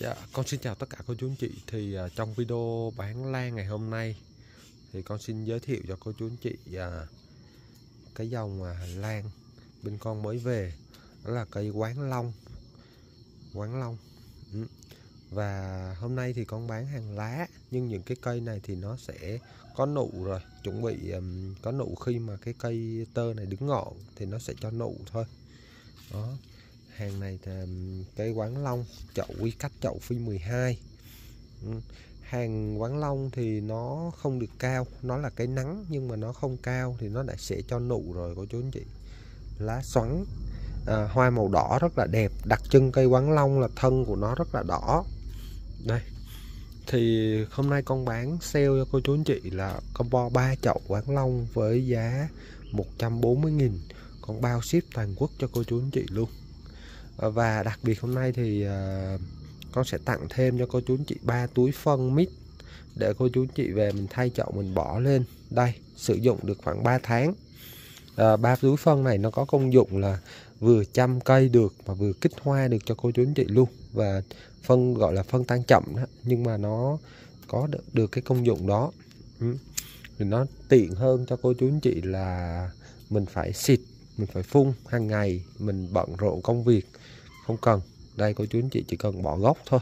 Dạ, con xin chào tất cả cô chú anh chị. Thì uh, trong video bán lan ngày hôm nay thì con xin giới thiệu cho cô chú anh chị uh, cái dòng uh, lan bên con mới về. Đó là cây quán long. Quán long. Ừ. và hôm nay thì con bán hàng lá nhưng những cái cây này thì nó sẽ có nụ rồi. Chuẩn bị um, có nụ khi mà cái cây tơ này đứng ngọn thì nó sẽ cho nụ thôi. Đó hàng này thì cái quán long chậu quy cách chậu phi 12 hàng quán long thì nó không được cao nó là cái nắng nhưng mà nó không cao thì nó đã sẽ cho nụ rồi cô chú anh chị. Lá xoắn à, hoa màu đỏ rất là đẹp đặc trưng cây quán long là thân của nó rất là đỏ. Đây thì hôm nay con bán sale cho cô chú anh chị là combo 3 chậu quán long với giá 140.000 con bao ship toàn quốc cho cô chú anh chị luôn và đặc biệt hôm nay thì ờ, con sẽ tặng thêm cho cô chú chị ba túi phân mít để cô chú chị về mình thay chậu mình bỏ lên. Đây sử dụng được khoảng 3 tháng. Ờ, ba à, túi phân này nó có công dụng là vừa chăm cây được và vừa kích hoa được cho cô chú anh chị luôn. Và phân gọi là phân tan chậm đó, nhưng mà nó có được, được cái công dụng đó. Ừ. thì nó tiện hơn cho cô chú anh chị là mình phải xịt mình phải phun hàng ngày mình bận rộn công việc. Không cần đây cô chú anh chị chỉ cần bỏ gốc thôi.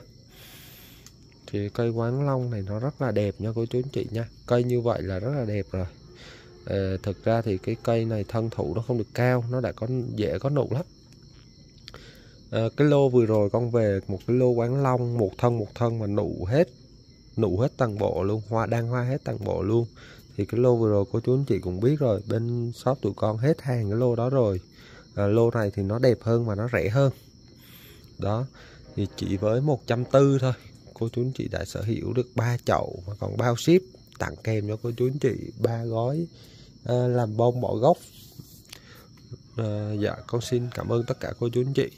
Thì cây quán long này nó rất là đẹp nha cô chú anh chị nha. Cây như vậy là rất là đẹp rồi. À, thực ra thì cái cây này thân thụ nó không được cao nó đã có dễ có nụ lắm. À, cái lô vừa rồi con về một cái lô quán long một thân một thân mà nụ hết nụ hết toàn bộ luôn hoa đang hoa hết toàn bộ luôn thì cái lô vừa rồi cô chú anh chị cũng biết rồi bên shop tụi con hết hàng cái lô đó rồi. À, lô này thì nó đẹp hơn mà nó rẻ hơn. Đó thì chỉ với 140 thôi. Cô chú anh chị đã sở hữu được ba chậu mà còn bao ship tặng kèm cho cô chú anh chị ba gói à, làm bông bỏ gốc. À, dạ con xin cảm ơn tất cả cô chú anh chị.